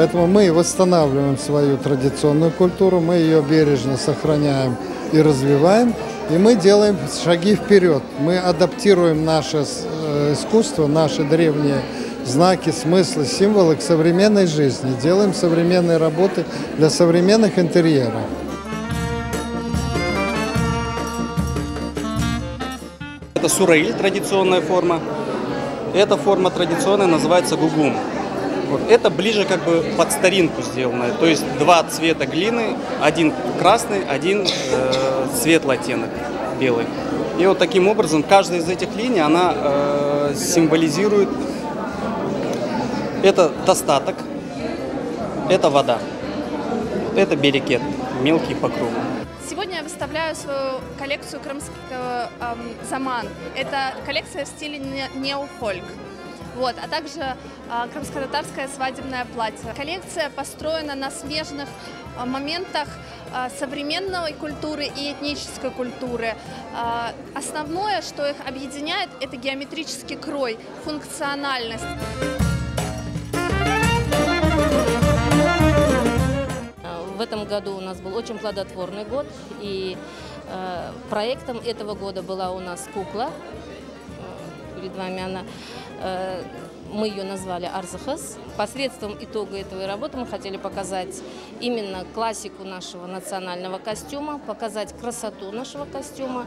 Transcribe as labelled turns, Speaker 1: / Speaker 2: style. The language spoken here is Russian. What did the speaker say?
Speaker 1: Поэтому мы восстанавливаем свою традиционную культуру, мы ее бережно сохраняем и развиваем, и мы делаем шаги вперед. Мы адаптируем наше э, искусство, наши древние знаки, смыслы, символы к современной жизни, делаем современные работы для современных интерьеров.
Speaker 2: Это сураиль, традиционная форма. Эта форма традиционная называется гугум. Вот. Это ближе как бы под старинку сделанное. То есть два цвета глины, один красный, один э, светлый оттенок, белый. И вот таким образом каждая из этих линий, она э, символизирует это достаток, это вода, это берекет, мелкий по кругу.
Speaker 3: Сегодня я выставляю свою коллекцию крымского эм, заман. Это коллекция в стиле не- неофольк. Вот, а также э, крымско-татарское свадебное платье. Коллекция построена на смежных э, моментах э, современной культуры и этнической культуры. Э, основное, что их объединяет, это геометрический крой, функциональность.
Speaker 4: В этом году у нас был очень плодотворный год, и проектом этого года была у нас кукла. Перед вами она. Э, мы ее назвали Арзахас. Посредством итога этой работы мы хотели показать именно классику нашего национального костюма, показать красоту нашего костюма.